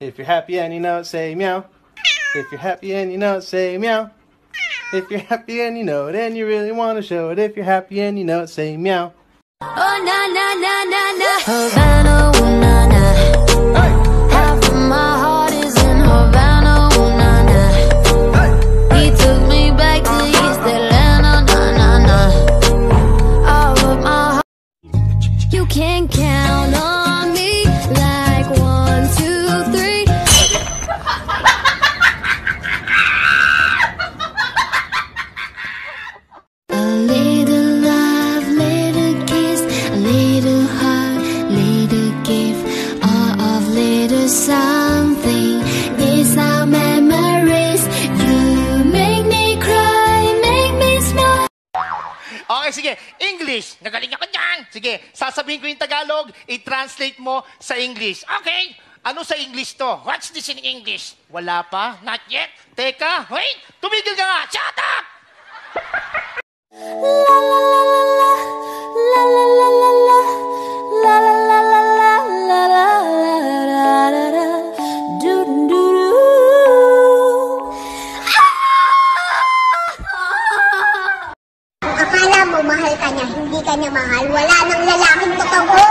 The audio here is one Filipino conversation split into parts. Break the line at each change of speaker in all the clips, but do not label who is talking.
If you're happy and you know it, say meow. If you're happy and you know it, say meow. If you're happy and you know it and you really want to show it, if you're happy and you know it, say meow.
Oh na na na na na. Havana, ooh na na. Half of my heart is in Havana, ooh na na. He took me back to East Atlanta, na na na. All of my heart You can't count
sige. English. Nagaling ako dyan. Sige, sasabihin ko yung Tagalog, i-translate mo sa English. Okay. Ano sa English to? What's this in English? Wala pa? Not yet? Teka, wait! Tumigil ka nga! Shut up!
Mahal, wala nang lalaking totoo.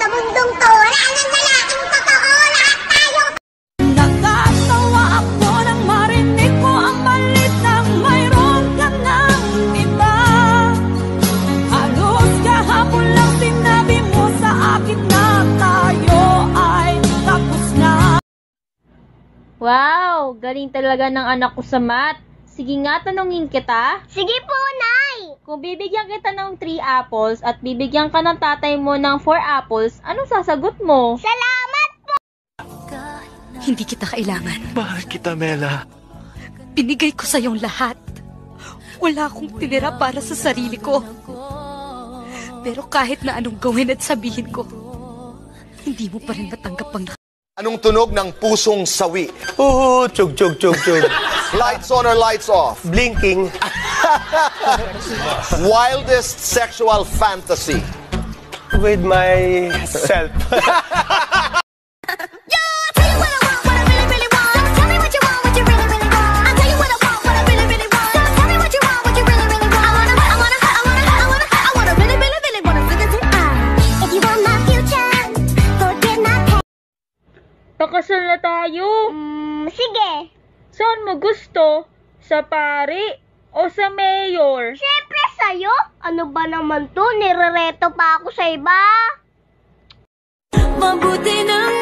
Sa mundong to, wala nang lalaking totoo. Lahat tayo
Nakatawa ako nang marinig ko ang malit ng mayroon ka ng iba Halos kahapon lang sinabi mo sa akin na tayo ay tapos na
Wow, galing talaga ng anak ko sa math. Sige nga, tanungin kita.
Sige po, Nay!
Kung bibigyan kita ng 3 apples at bibigyan ka ng tatay mo ng 4 apples, anong sasagot mo?
Salamat po!
Hindi kita kailangan.
Mahal kita, Mela.
Binigay ko sa iyong lahat. Wala akong tinira para sa sarili ko. Pero kahit na anong gawin at sabihin ko, hindi mo pa rin matanggap ang
Anong tunog ng pusong sawi?
Oh, chug, chug, chug, chug.
Lights on or lights off?
Blinking.
Wildest sexual fantasy?
With myself.
Pakasal na tayo.
Mm, sige.
Saan mo gusto? Sa pari. O sa mayor?
Siyempre sa'yo. Ano ba naman to? Nirereto pa ako sa iba.
Mabuti naman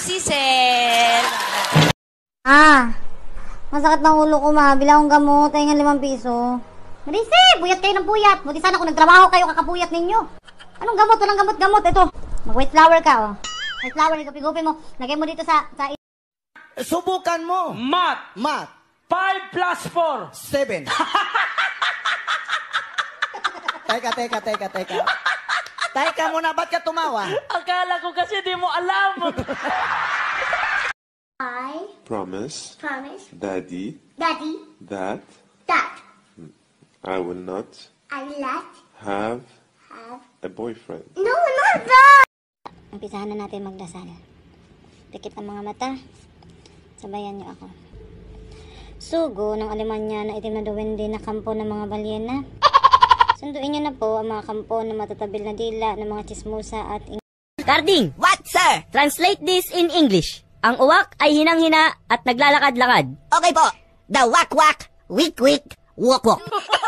si Sir.
Ah, masakit ng ulo ko ma. Bila akong gamot. Ay nga limang piso. Marisi, buyat kayo ng buyat. Buti sana kung nagtrabaho kayo kakabuyat ninyo. Anong gamot? Walang gamot-gamot. Ito, mag-white flower ka, oh. White flower, igupi-gupi mo. Lagay mo dito sa... sa
Subukan mo.
Math.
Math.
5 plus 4.
7. teka, teka, teka, teka. Teka muna, ba't ka tumawa?
Akala ko kasi di mo alam.
Promise,
promise,
Daddy,
Daddy,
that
that
I will not
I will not
have
have...
a boyfriend.
No, not that!
Umpisahan na natin magdasal. Pikit ang mga mata. Sabayan niyo ako. Sugo ng Alemanya na itim na duwende na kampo ng mga balyena. Sunduin niyo na po ang mga kampo na matatabil na dila ng mga chismosa at
Carding! What, sir? Translate this in English. Ang uwak ay hinang-hina at naglalakad-lakad.
Okay po. The wak-wak, wik-wik, wok-wok.